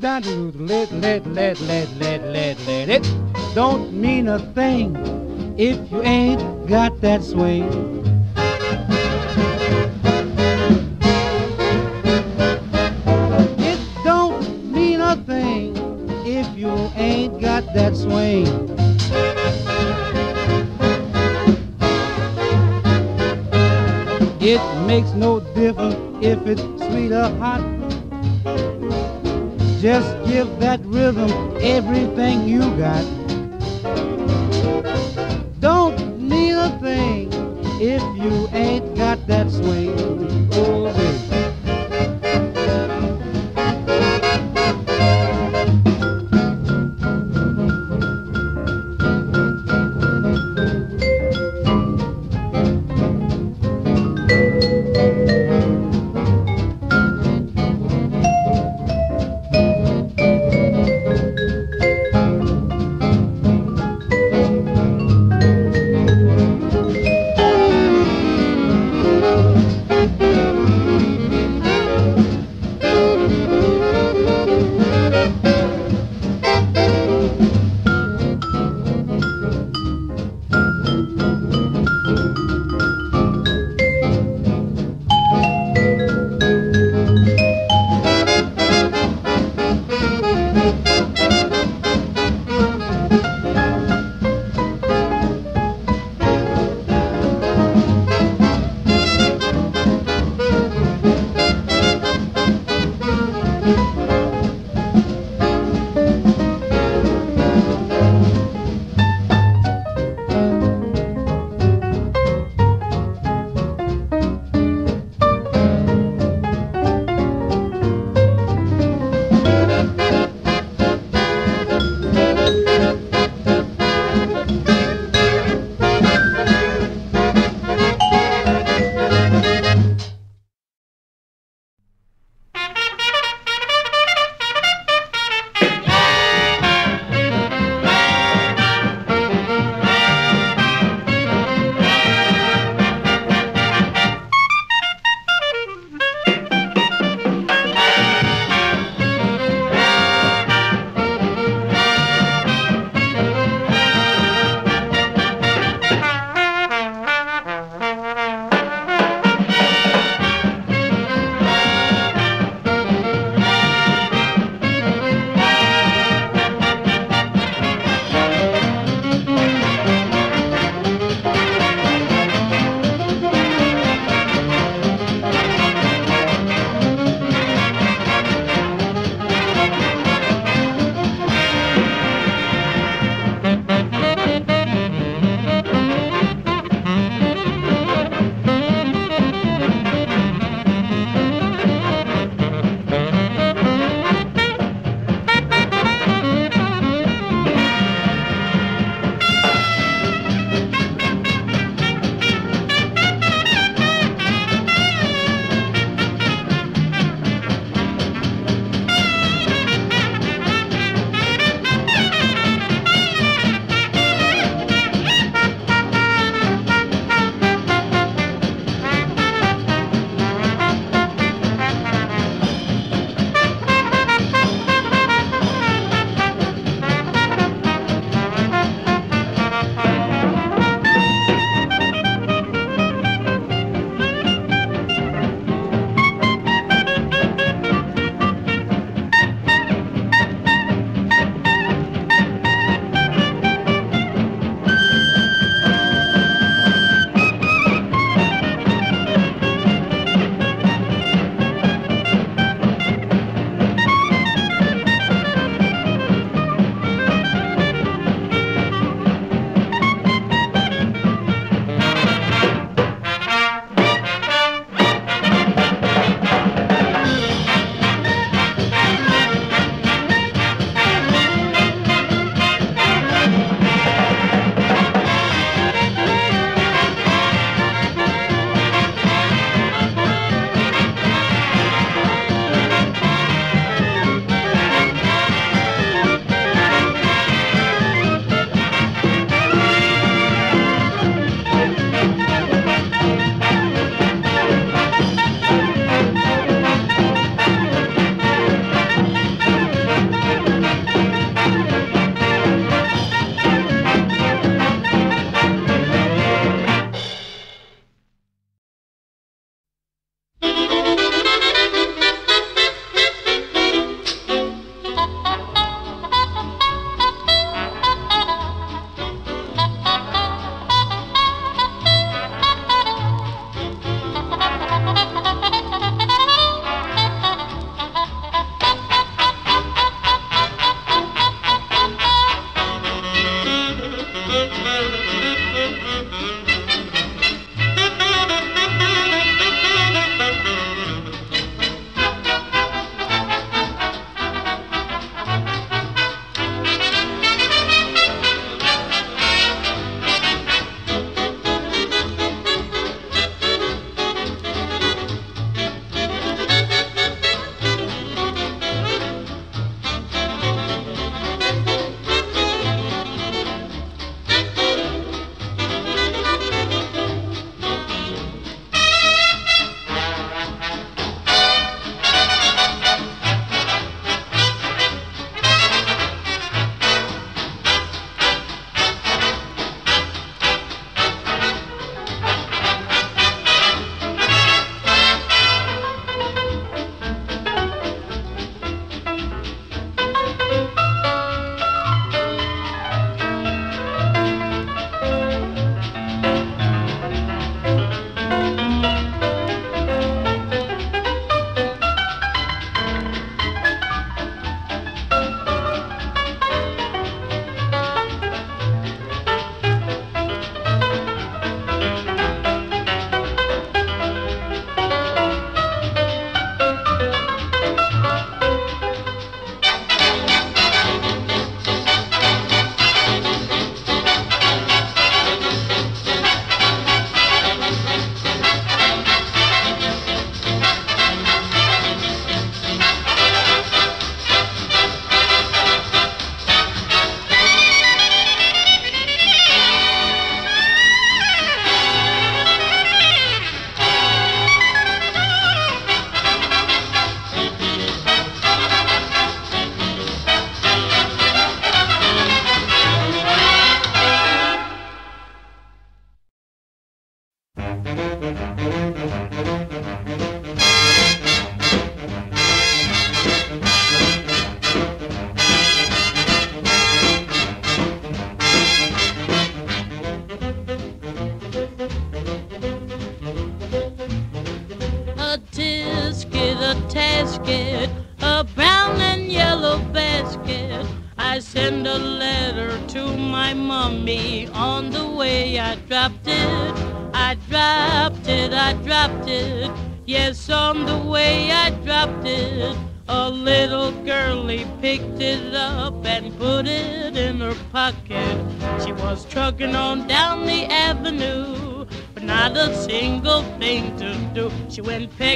down let let let let let let let it don't mean a thing if you ain't got that swing.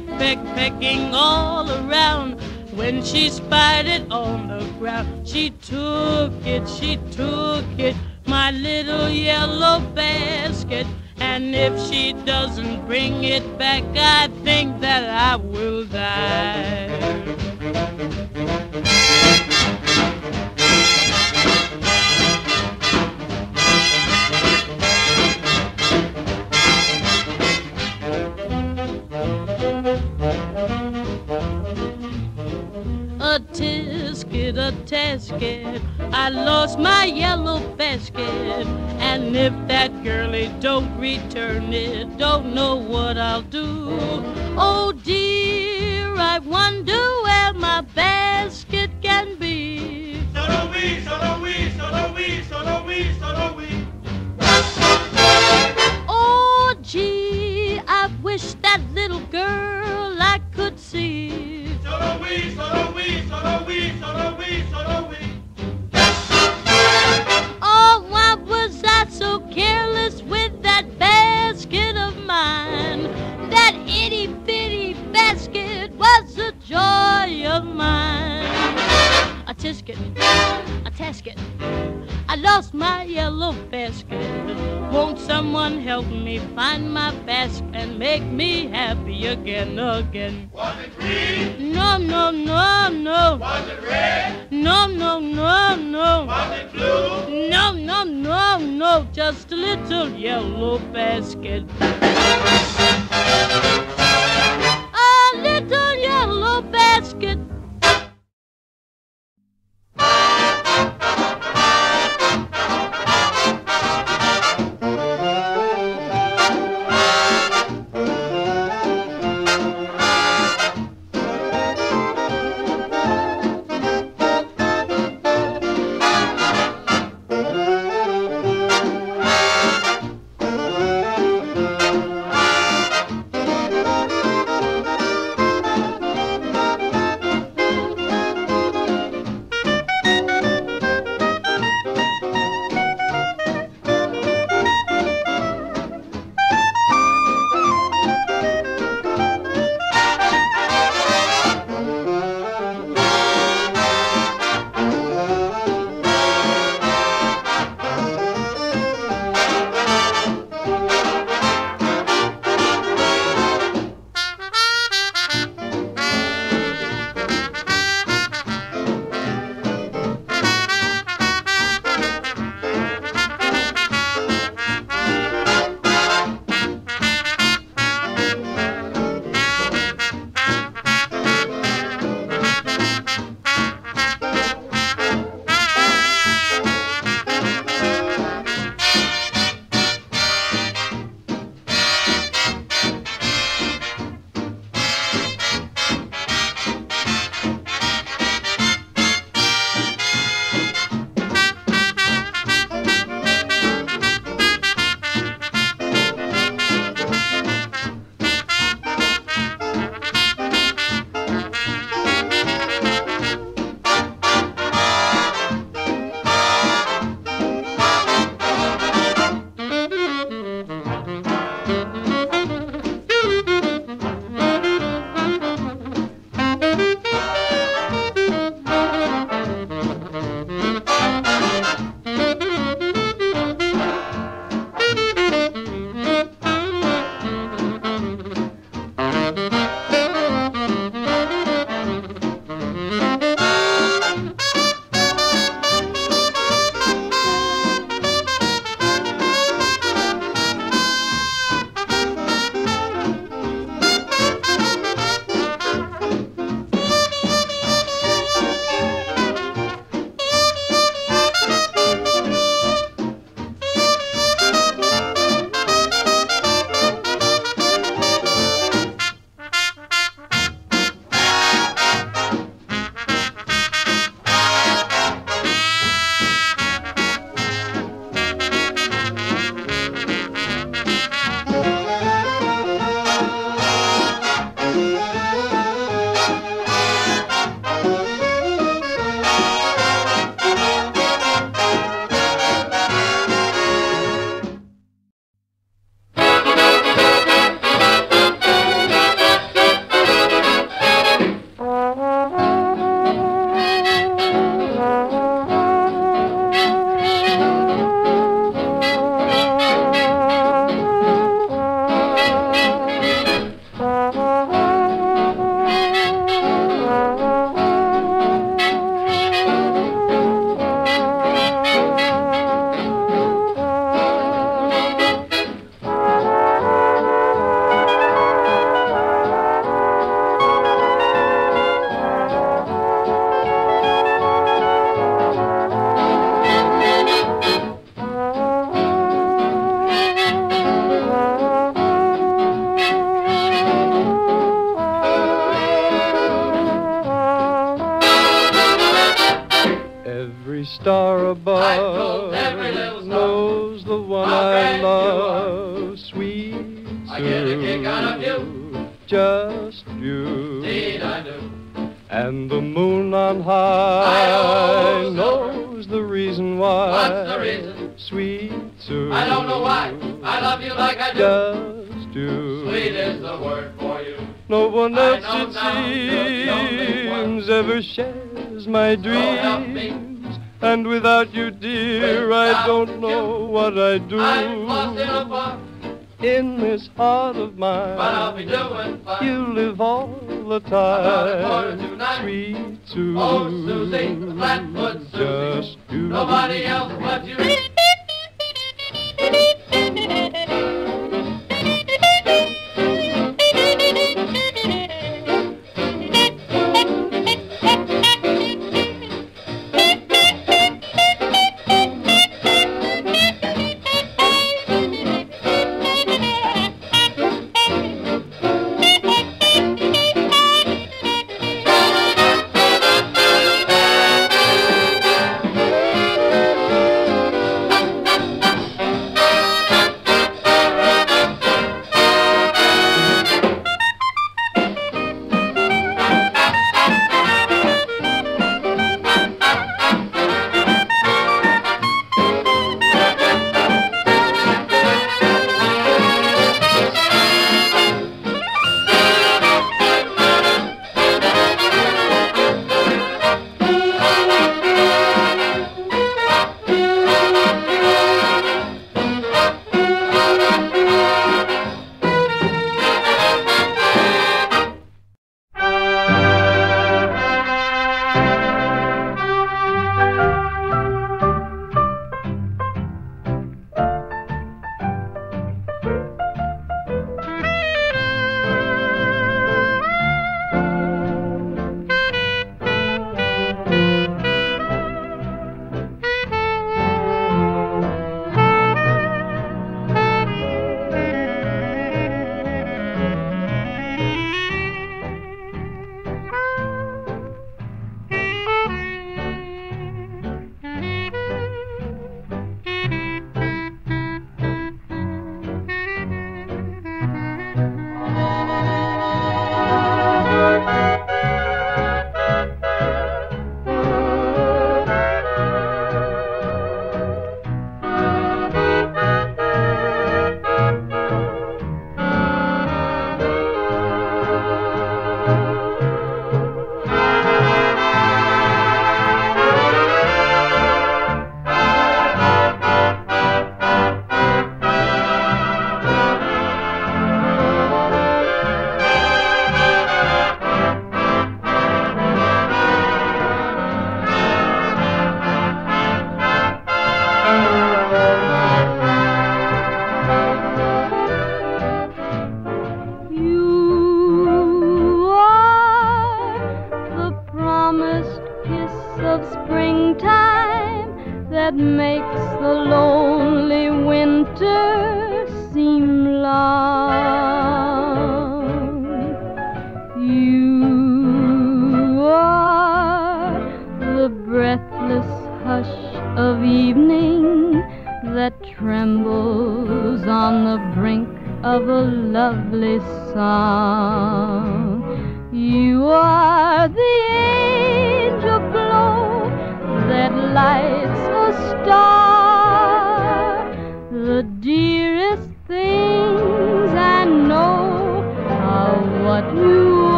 peck, peck, pecking all around. When she basket. I lost my yellow basket. And if that girlie don't return it, don't know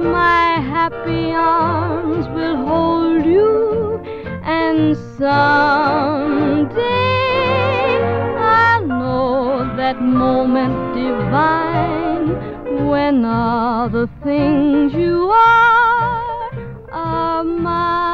my happy arms will hold you, and someday I'll know that moment divine when all the things you are are mine.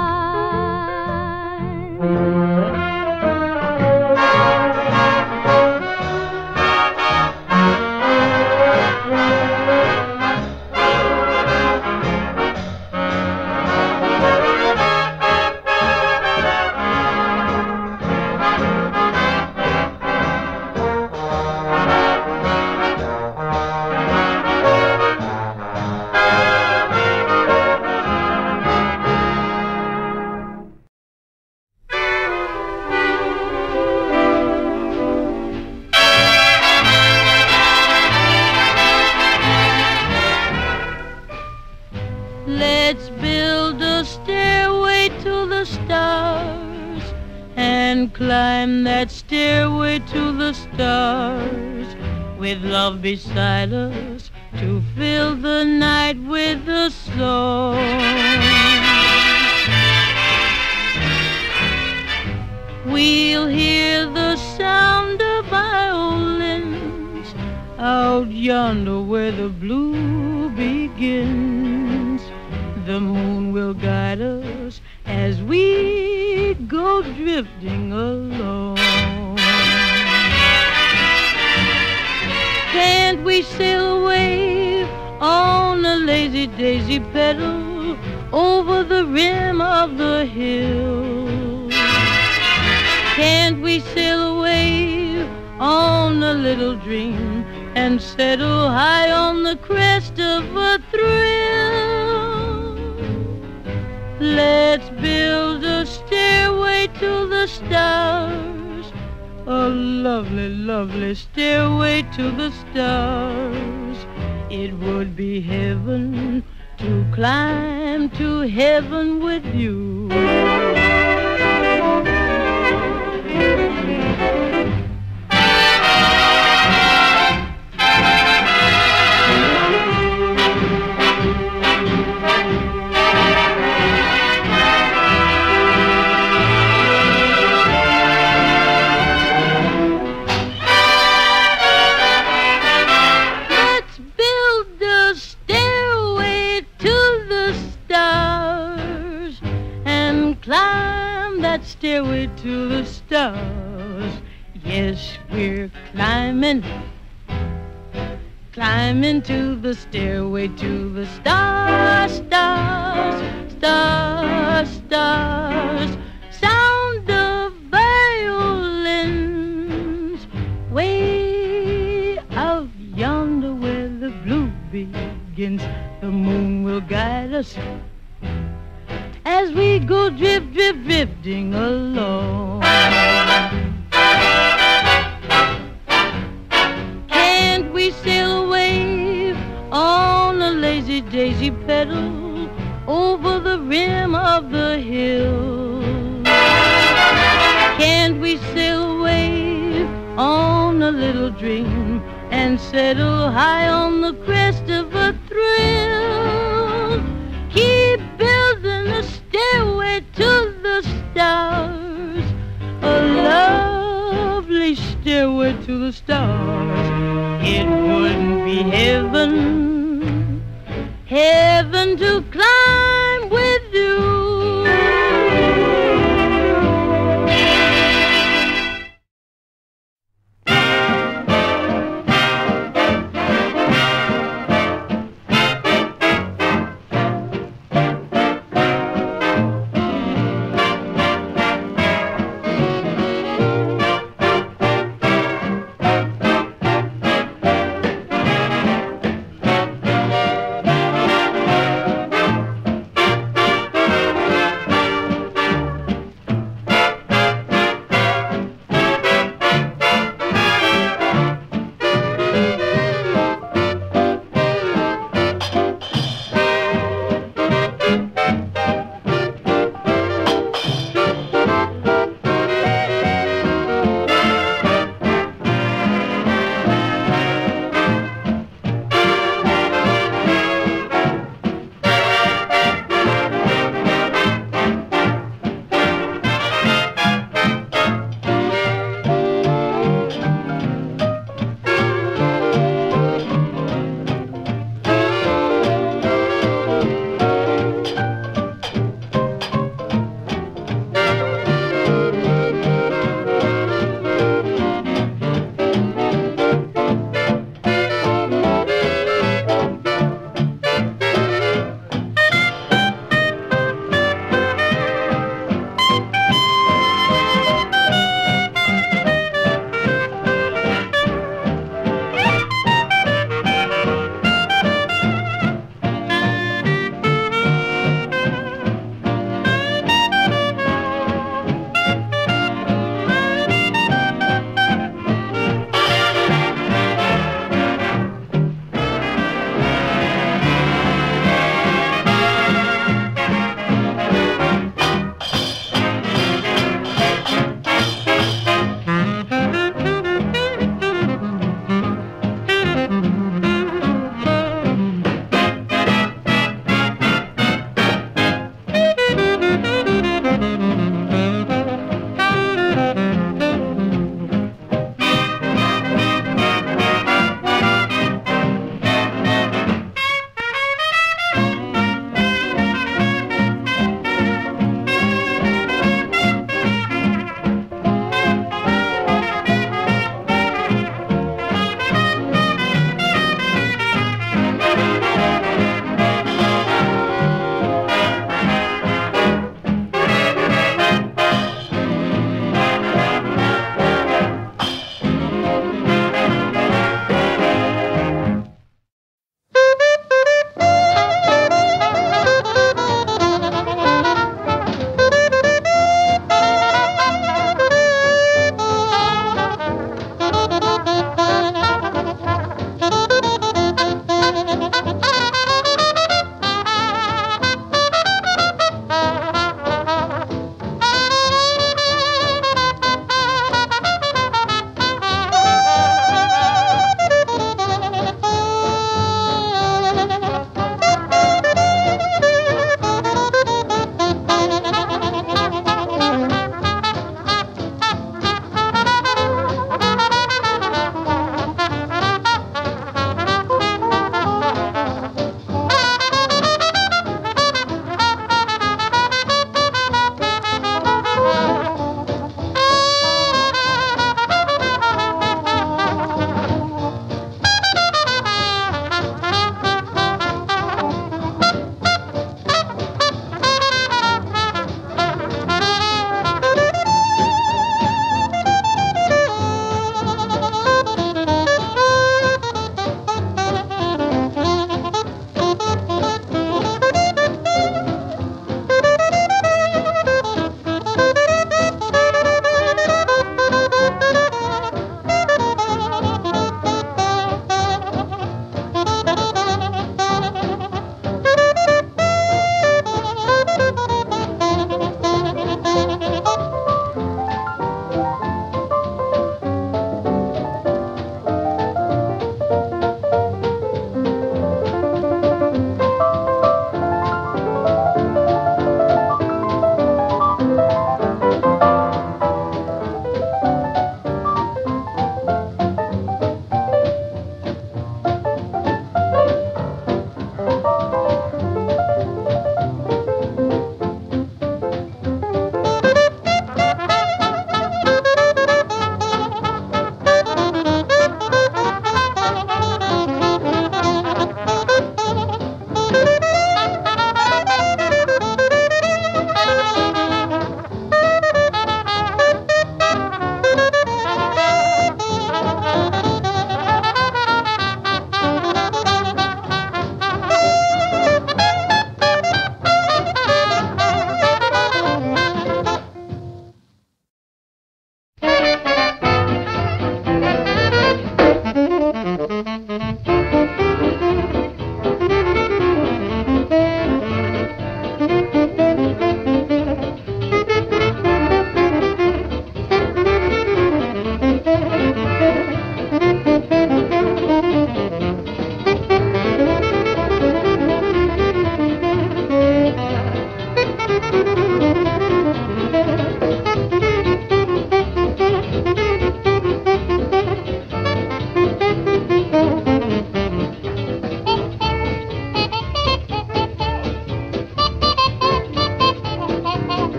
With love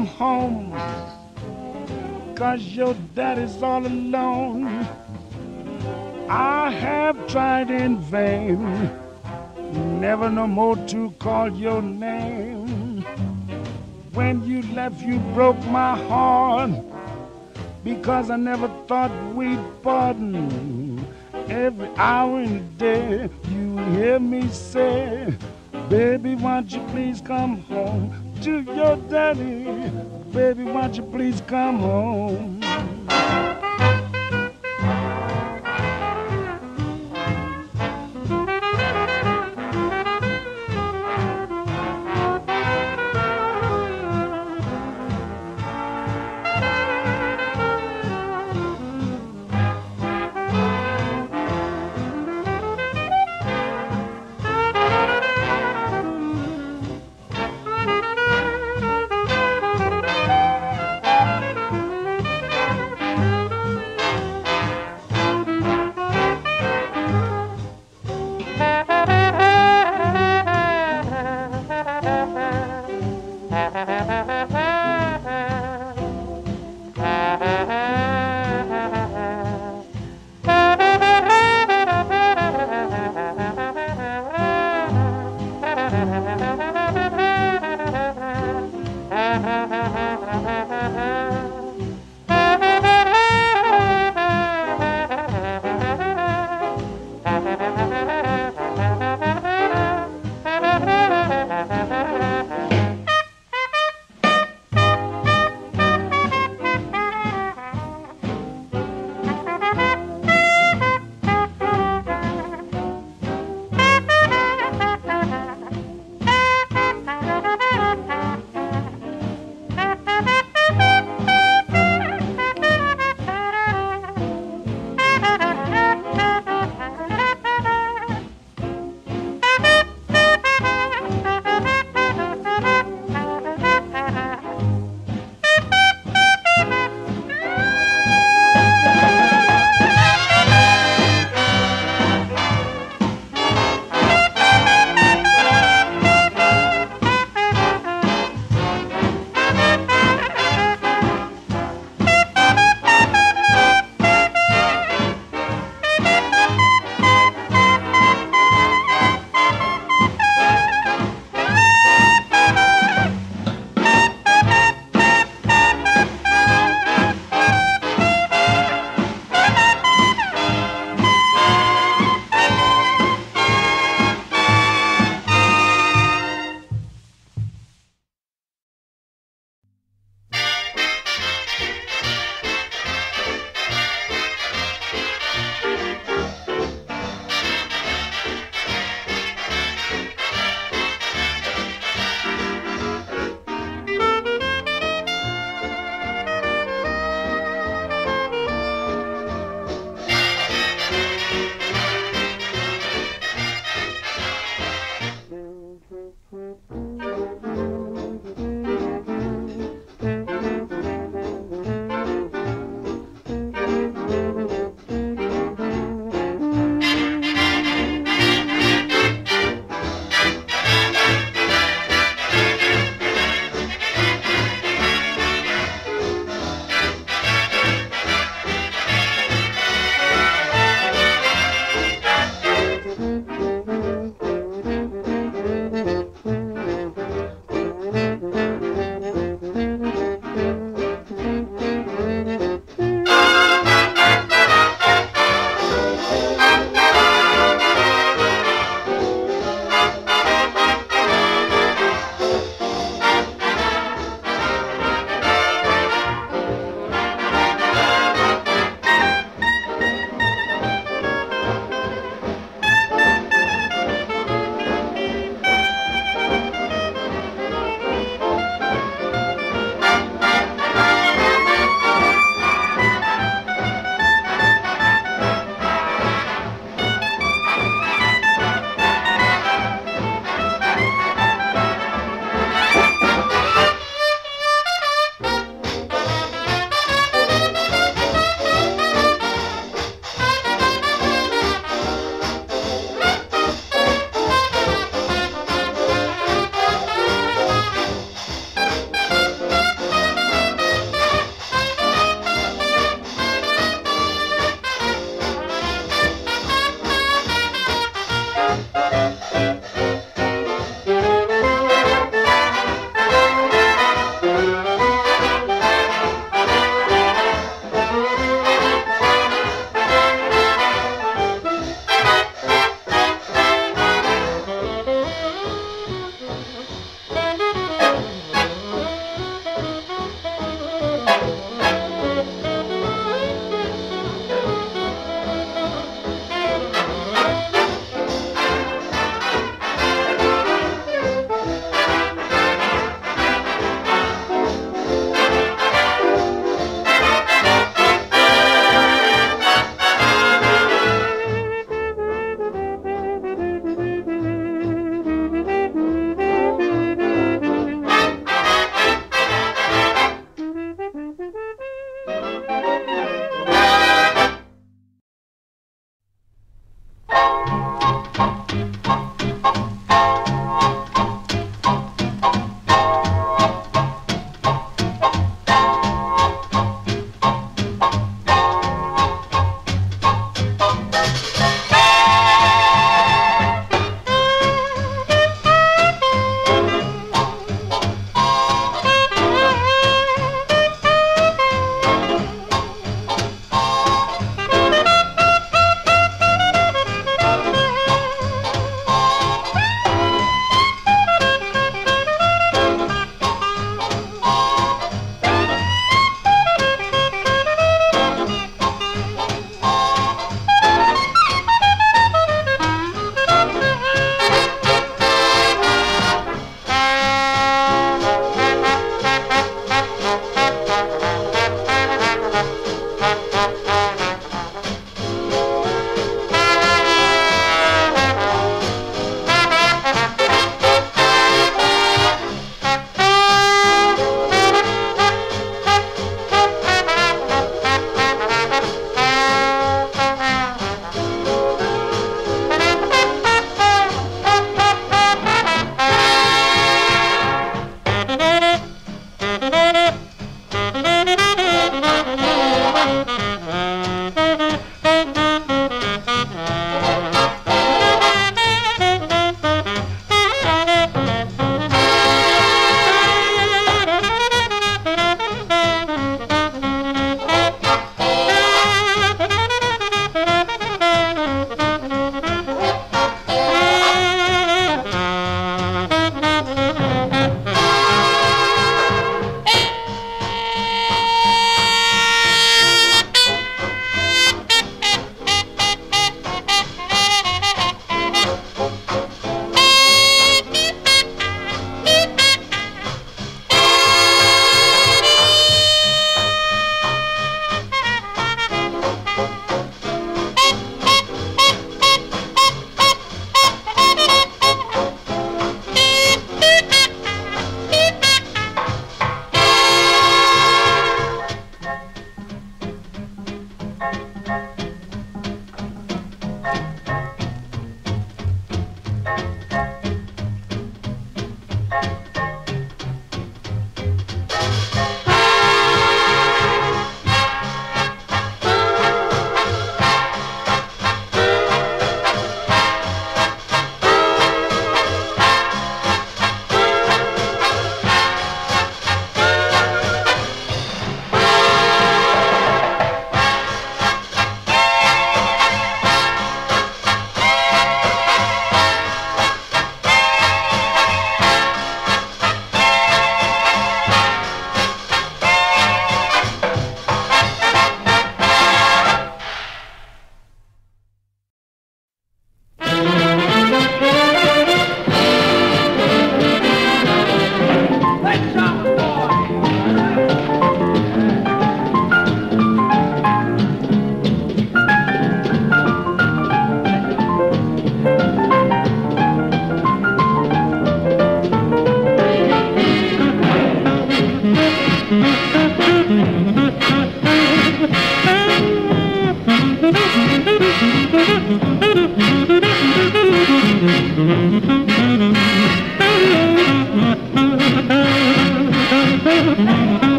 come home? Cause your daddy's all alone. I have tried in vain, never no more to call your name. When you left, you broke my heart because I never thought we'd pardon. Every hour and day, you hear me say, Baby, won't you please come home to your daddy? Baby, won't you please come home?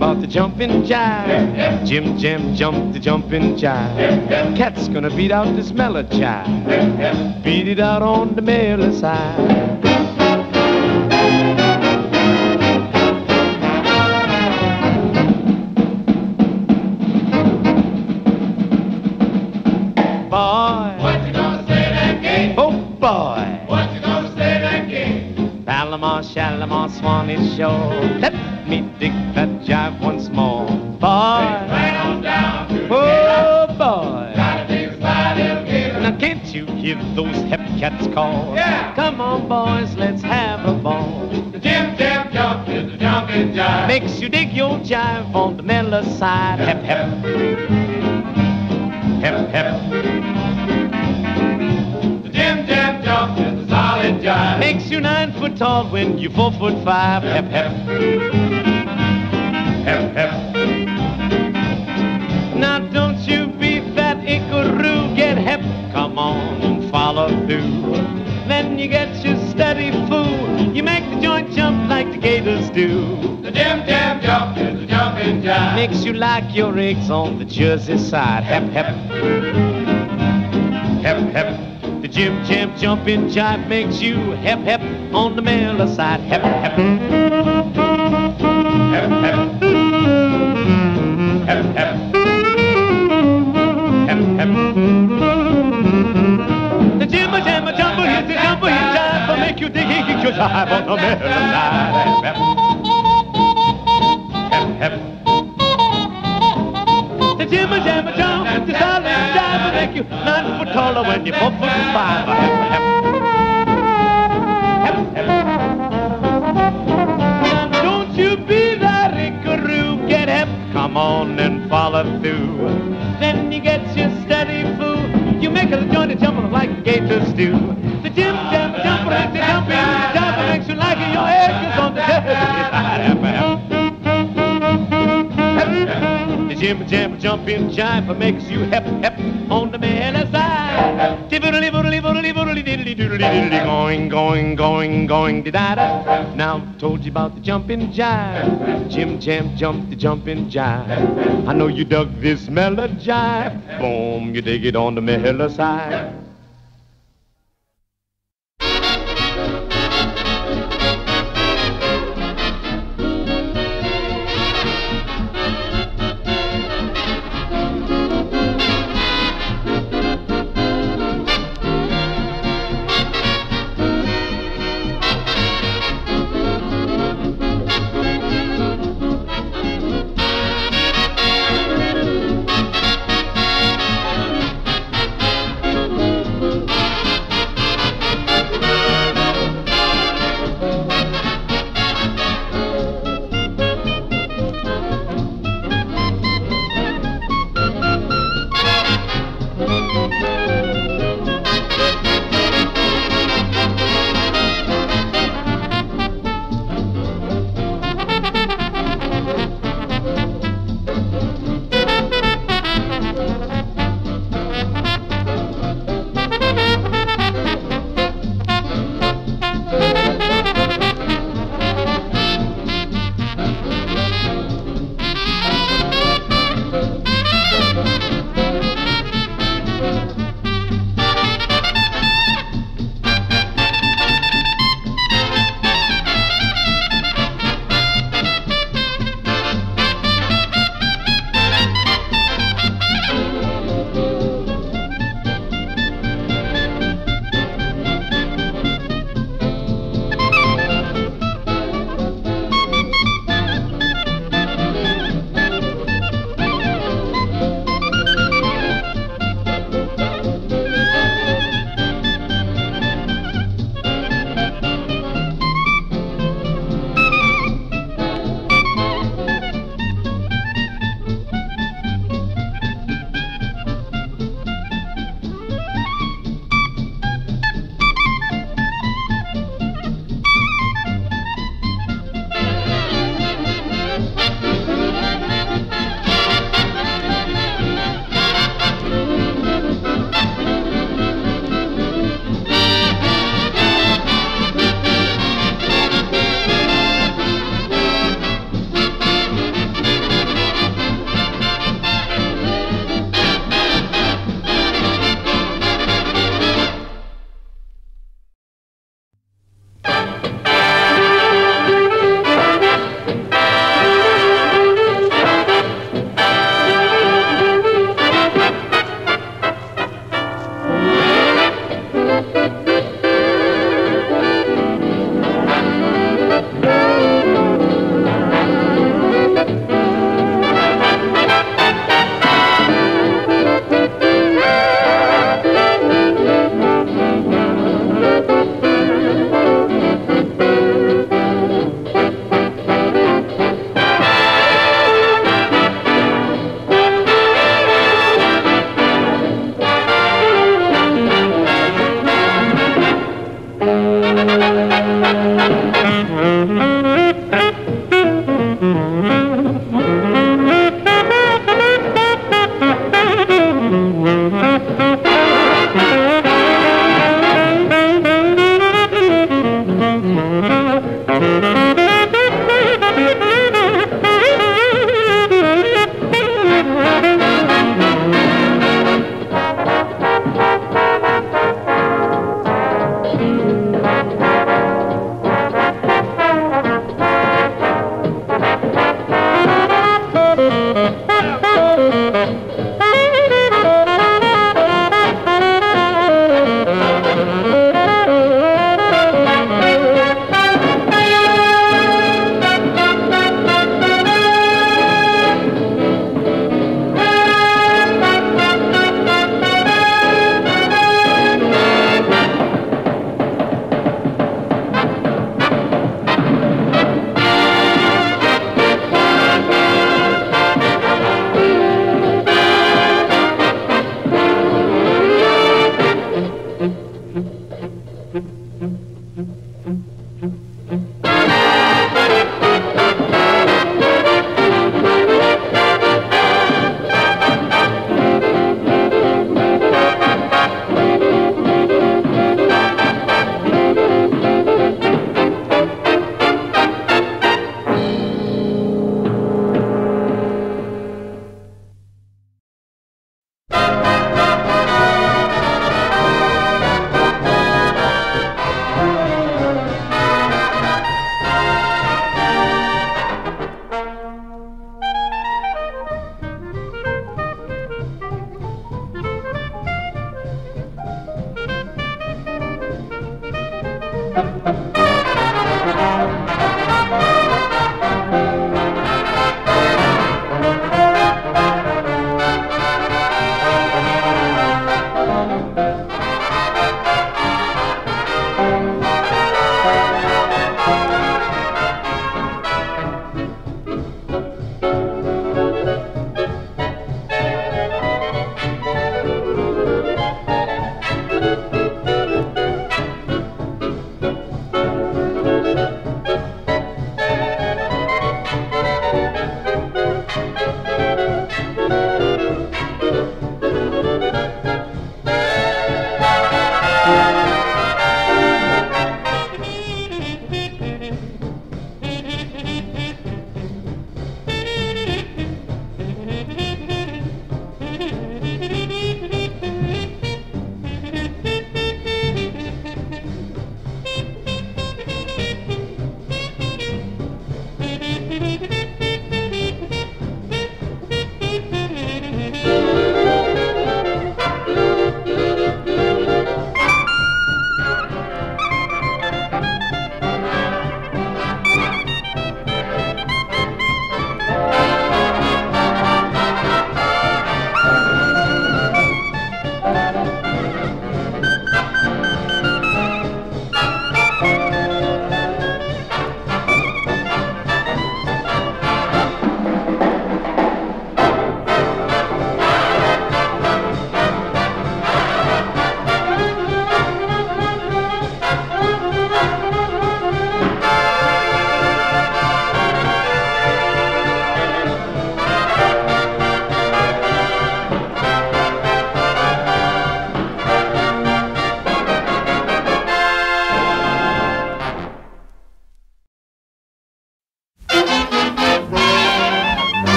About the jumping jive. Jim Jim jumped the jumping jive. Cat's gonna beat out this mellow jive. Beat it out on the mellow side. Boy, What you gonna say that gay? oh boy. What you gonna say that gay? Palomar, Shalimar, Swanee Shore. Let me dig call? Yeah. Come on, boys, let's have a ball. The Jim Jam jump is the jumping jive. Makes you dig your jive on the mellow side. Hep hep. Hep hep. The Jim Jam jump is the solid jive. Makes you nine foot tall when you're four foot five. Hep hep. Hep like your eggs on the Jersey side. Hep hep. Hep hep. The Jim Jam jumping jive makes you hep hep on the Miller side. Hep hep. Hep hep. Hep hep. Hep hep. The Jim Jam jumper, he's the jumper, he jive, but make you dig, your jive on the Miller side. Taller when you're four foot five. Don't you be that rickaroo, get hep, come on and follow through. Then you get your steady food, you make a joint and jump like a gator stew. The jim jam jumper is the jumping jive makes you like your head goes on the head. The jim jam jumping jive makes you hep hep on going going going going da da da. Now told you about the jumping jive. Jim jam jump the jumping jive. I know you dug this melody jive. Boom, you dig it on the Miller side.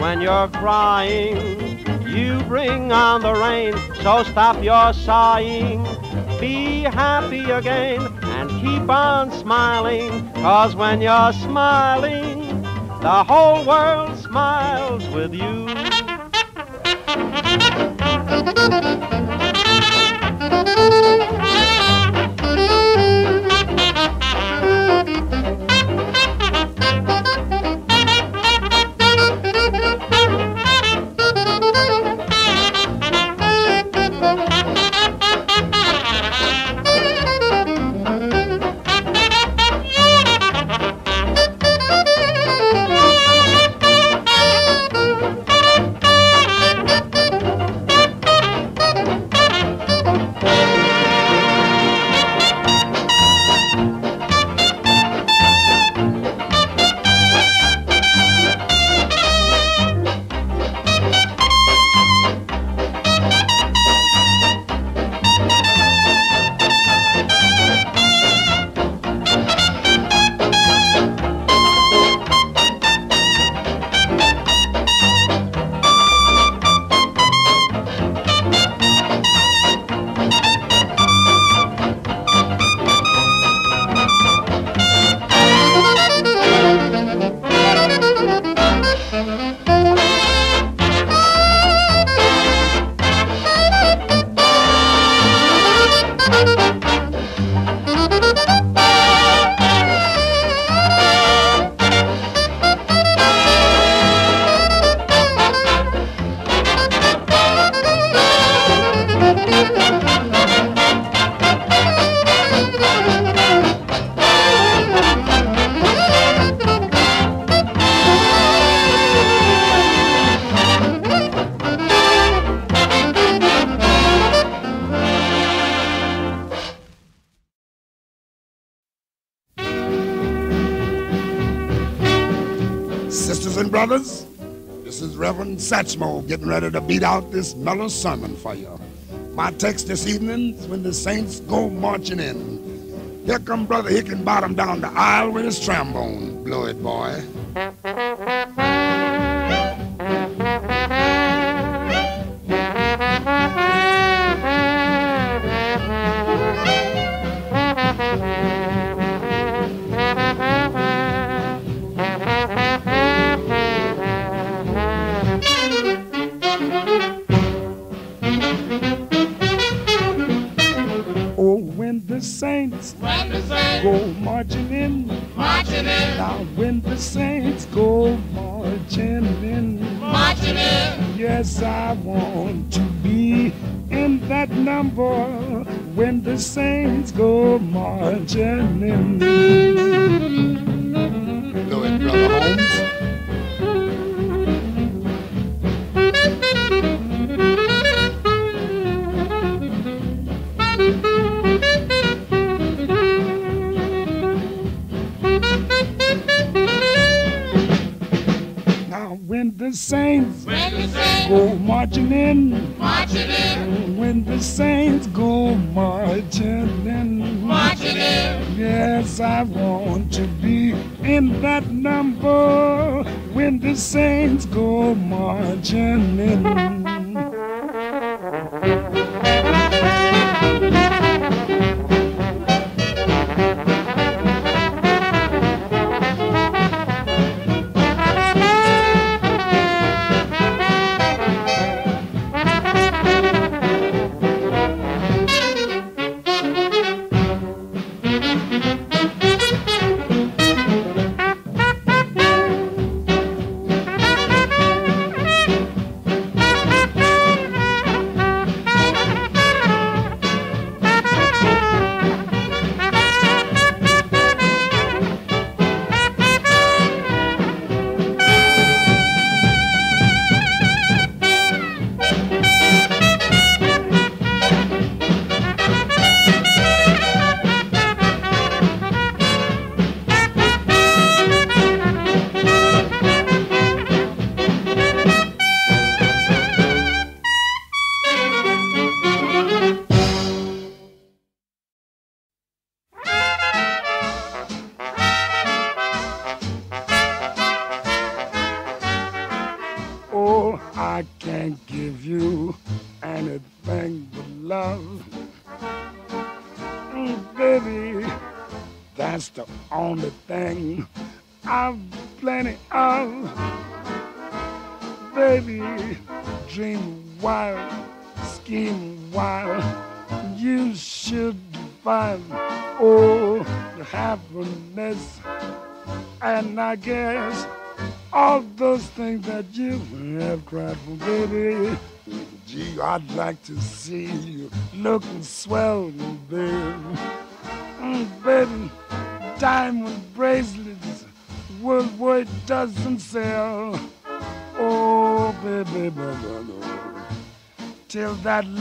When you're crying, you bring on the rain, so stop your sighing. Be happy again and keep on smiling, cause when you're smiling, the whole world smiles with you. Getting ready to beat out this mellow sermon for you. My text this evening is when the saints go marching in. Here come Brother Higginbotham down the aisle with his trombone. Blow it, boy. that number when the saints go marching in. Go ahead, Brother Holmes.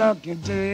talking to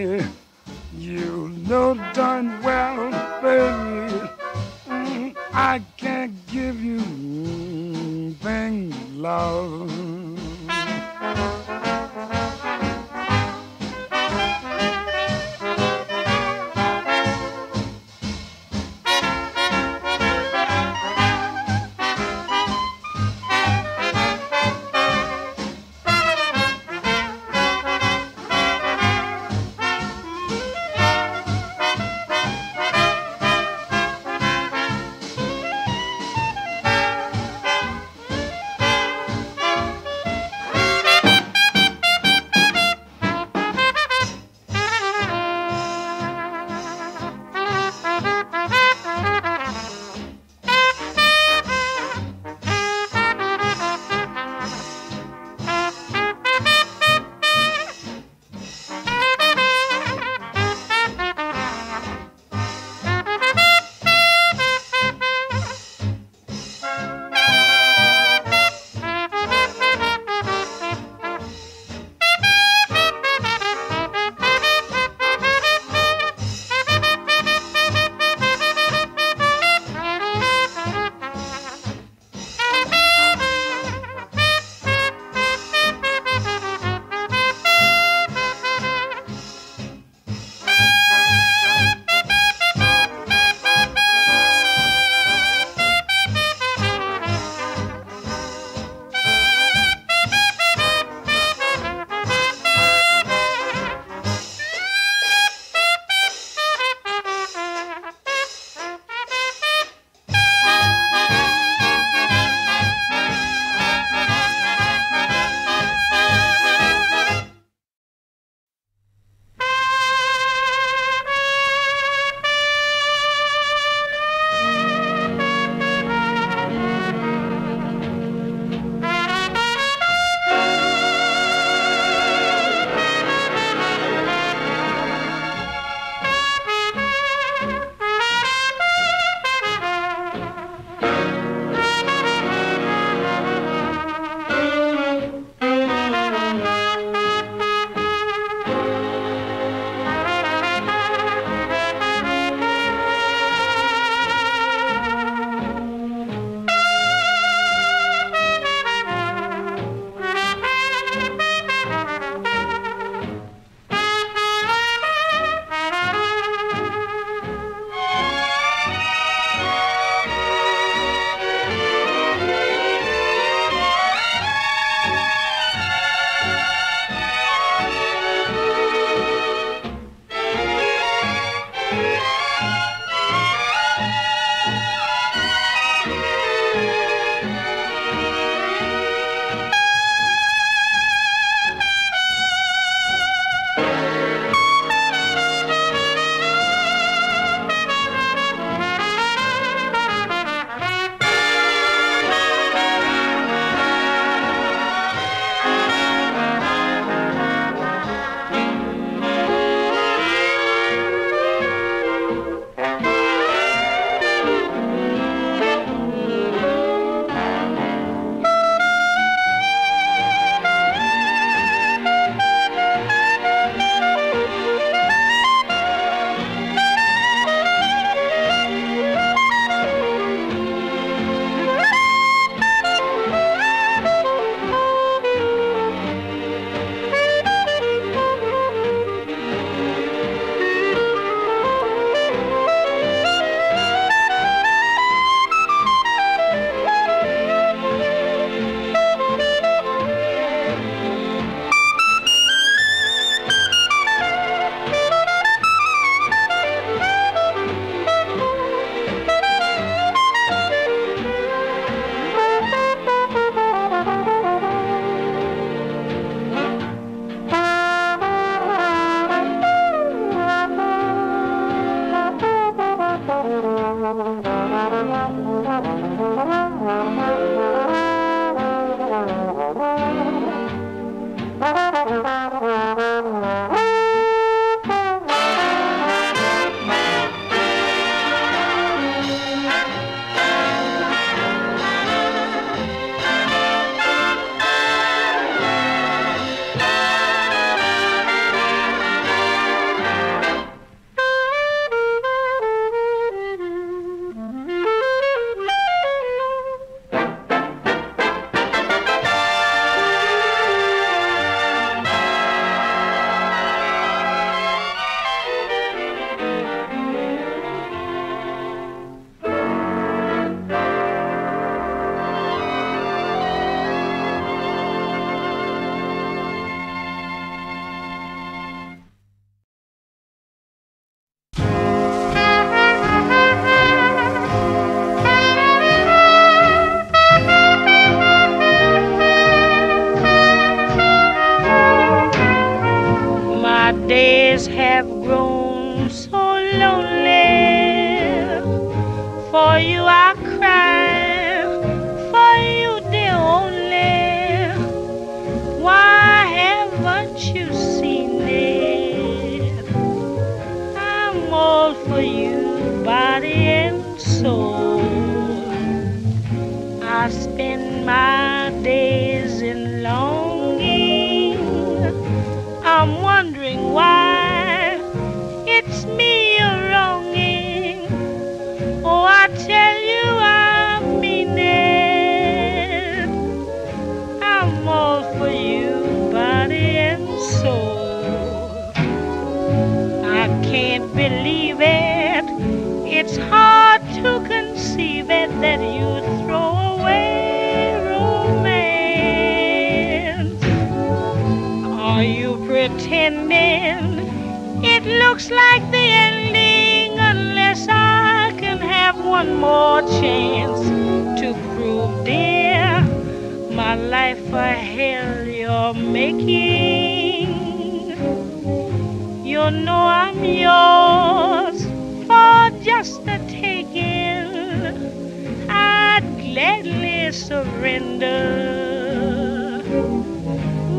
surrender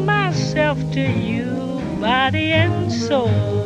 myself to you, body and soul.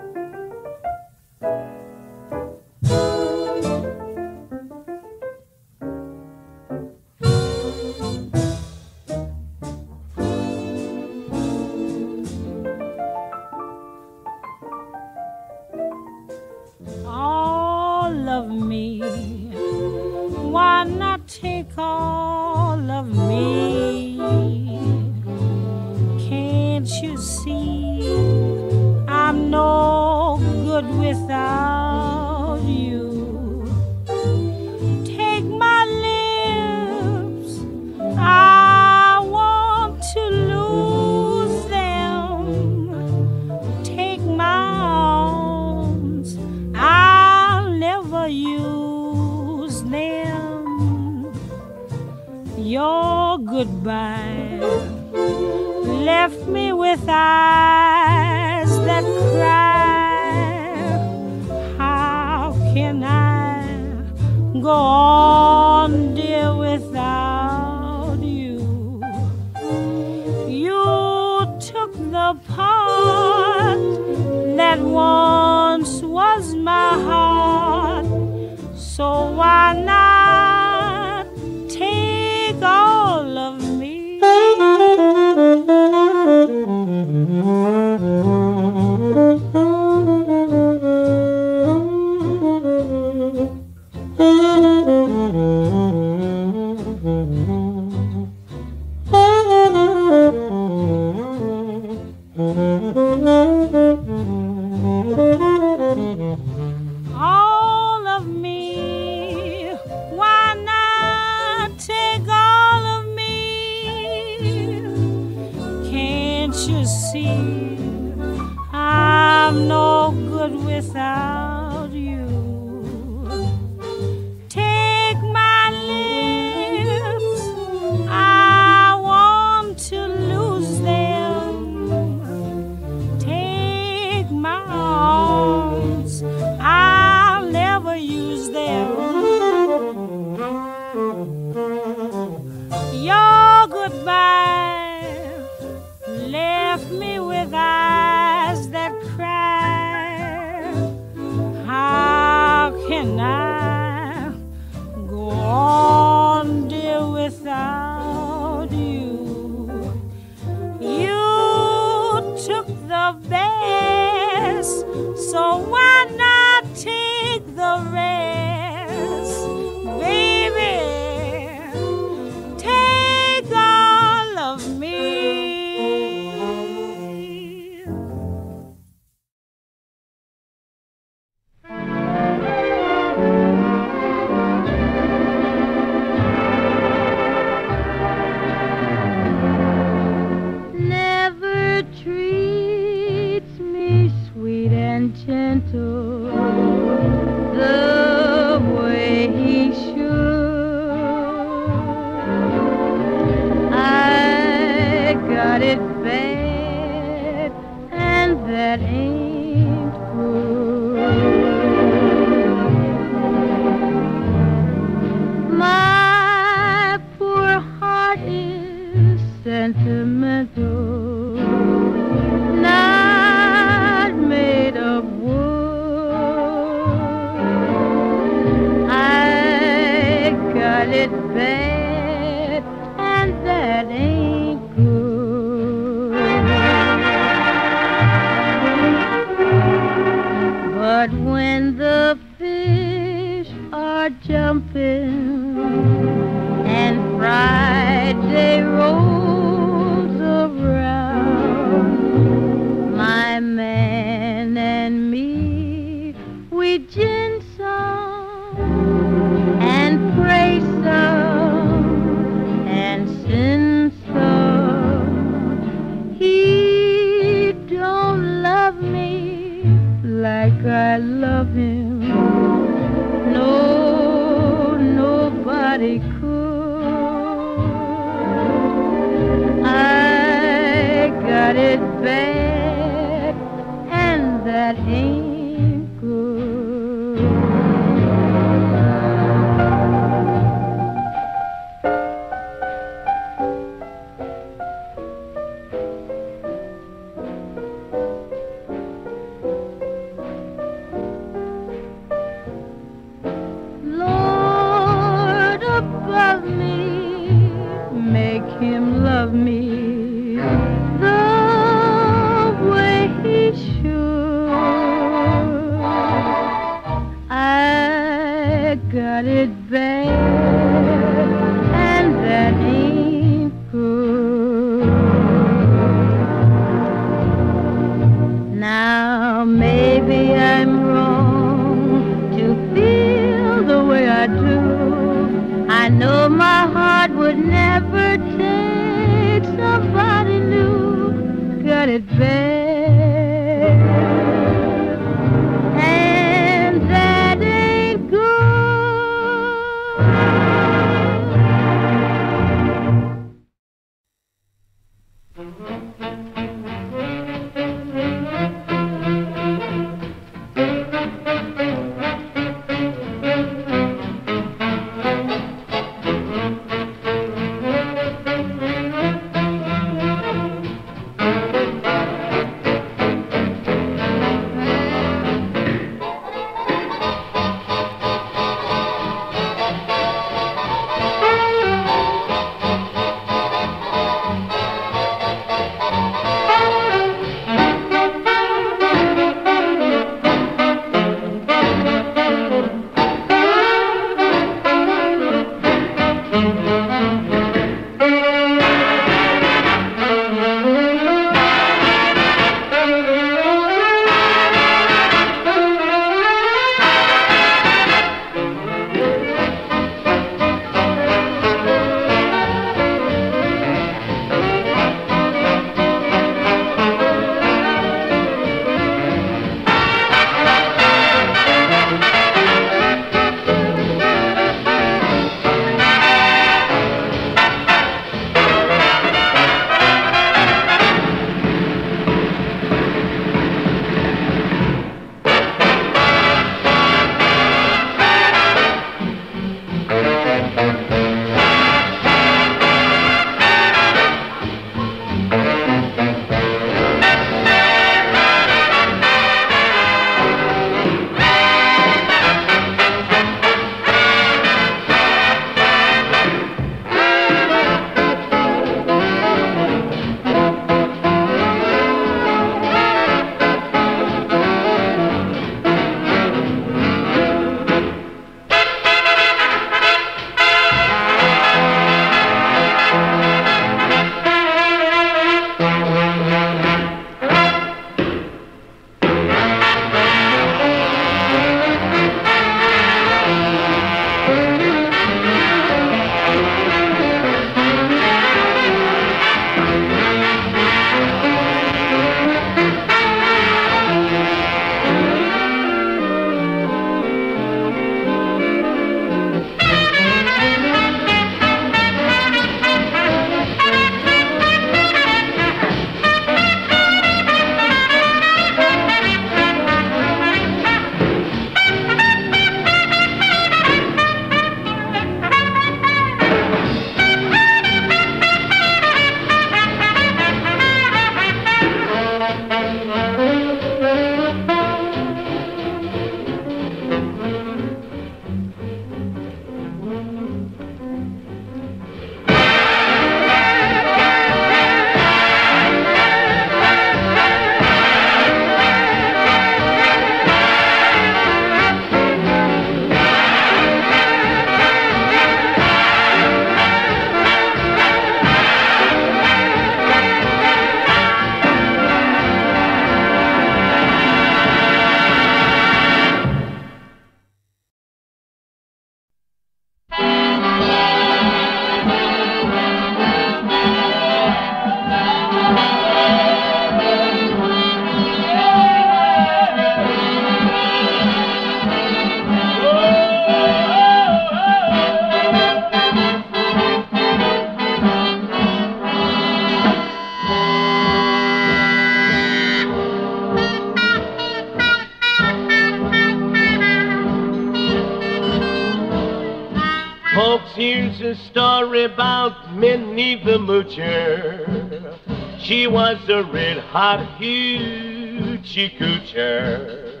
A story about Minnie the Moocher. She was a red hot hoochie coocher.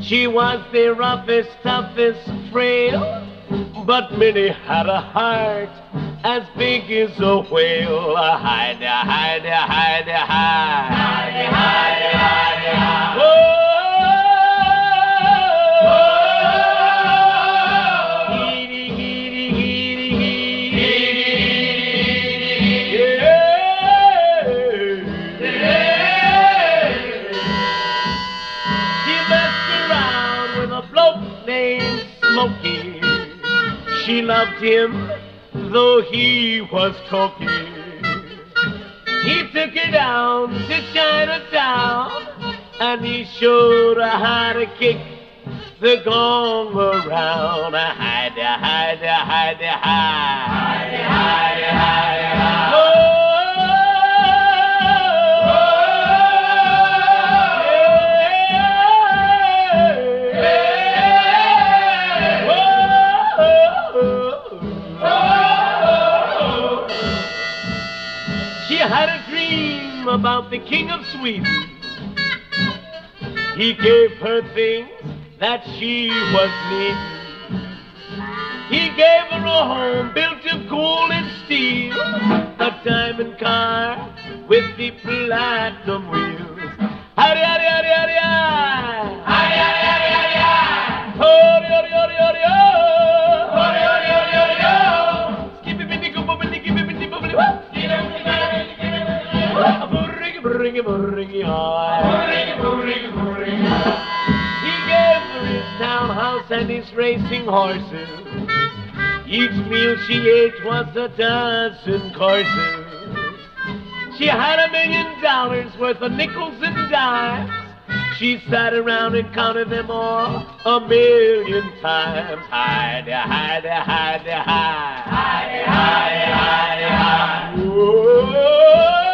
She was the roughest, toughest, frail, but Minnie had a heart as big as a whale. Hide, hide, hide, hide. Hide, hide, hide, hide. Loved him, though he was cocky. He took her down to Chinatown, and he showed her how to kick the gong around. Hide, hide, hide. Hide, hide, about the king of Sweden. He gave her things that she was needing. He gave her a home built of gold and steel, a diamond car with the platinum wheels. Howdy, howdy, howdy, howdy, howdy. Howdy, howdy, howdy, howdy, howdy. Howdy, howdy, howdy, Booringy, booringy, booringy, hi. He gave her his townhouse and his racing horses. Each meal she ate was a dozen courses. She had a million dollars worth of nickels and dimes. She sat around and counted them all a million times. Hide, hide, hide, hide. Hide, hide, hide, hide. Thank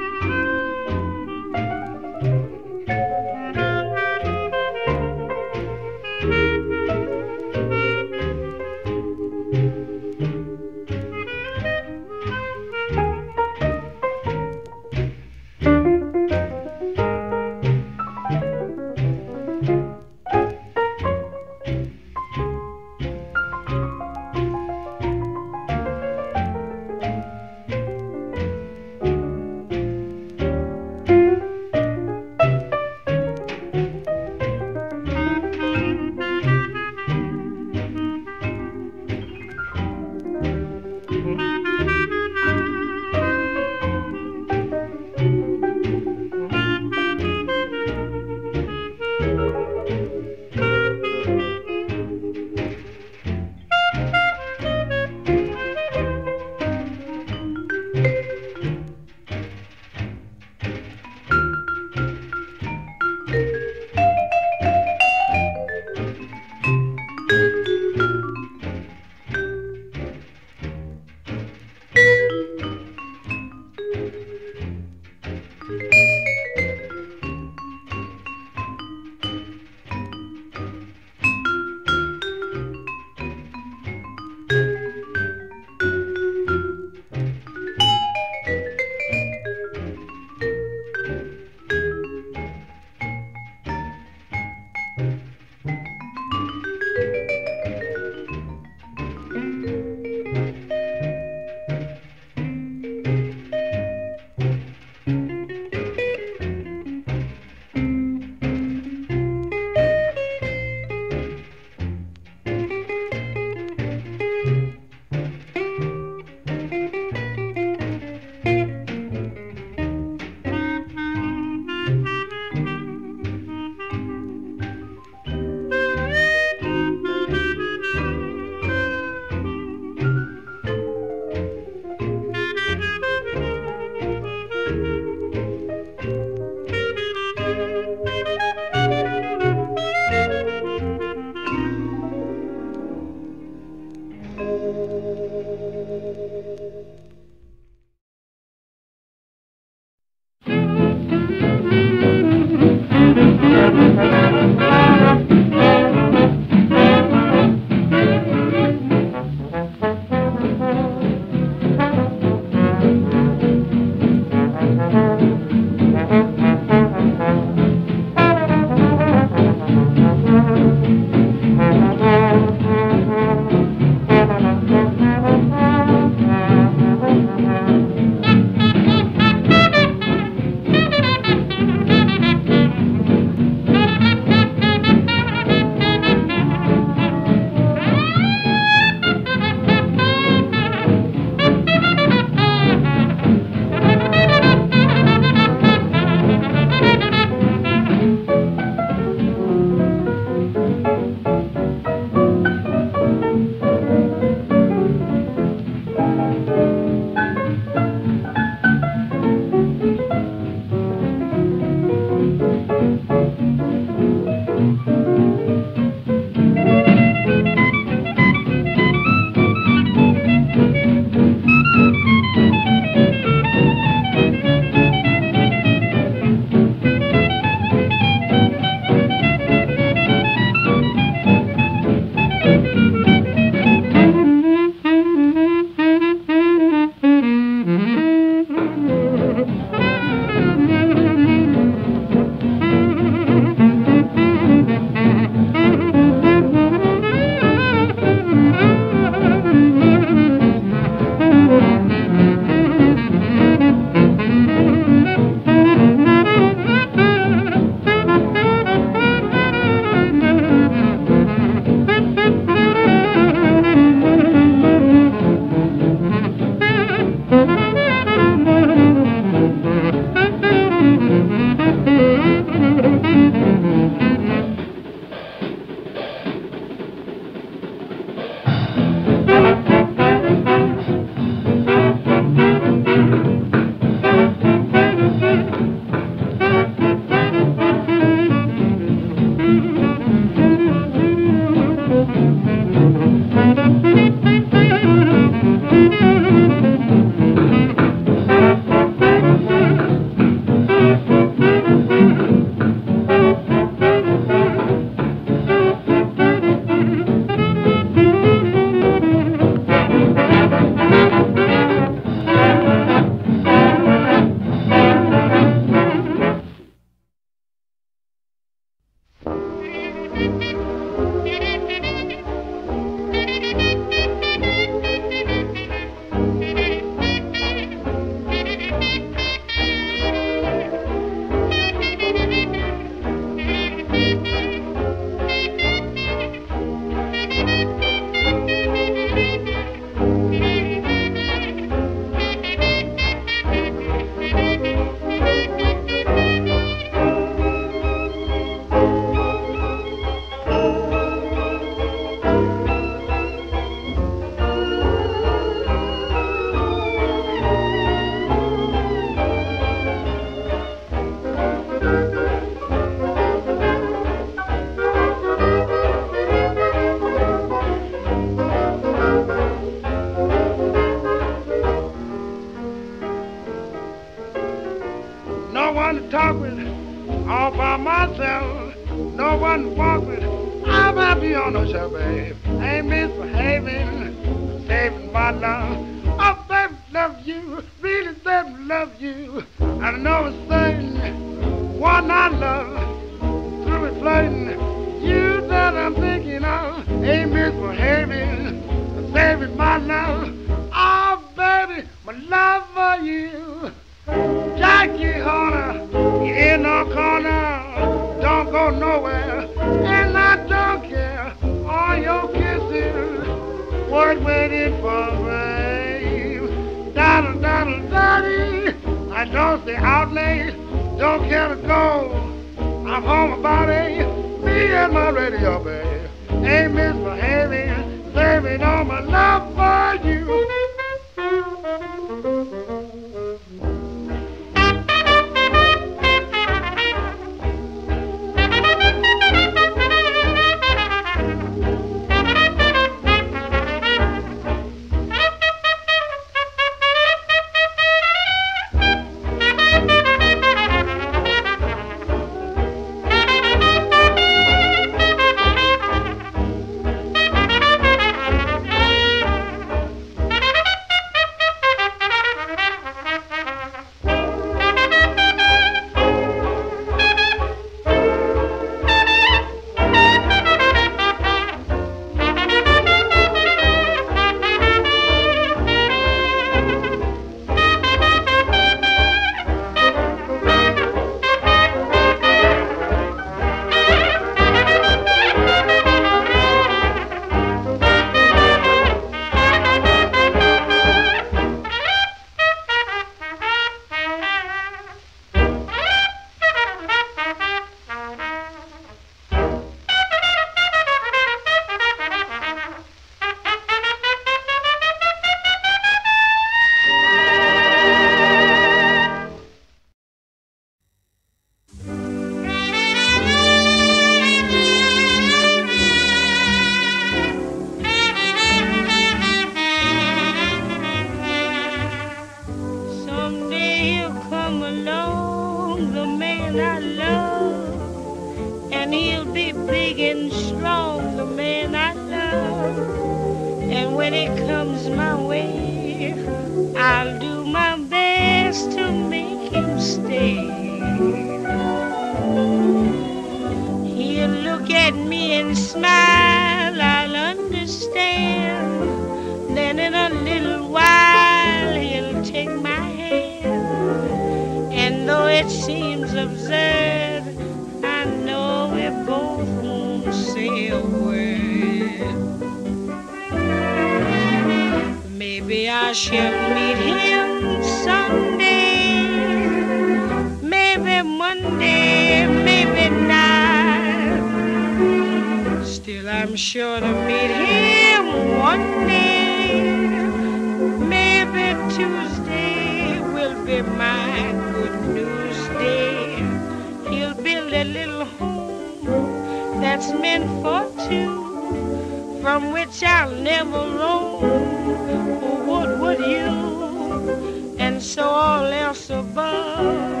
that's meant for two, from which I'll never roam. What would you? And so all else above.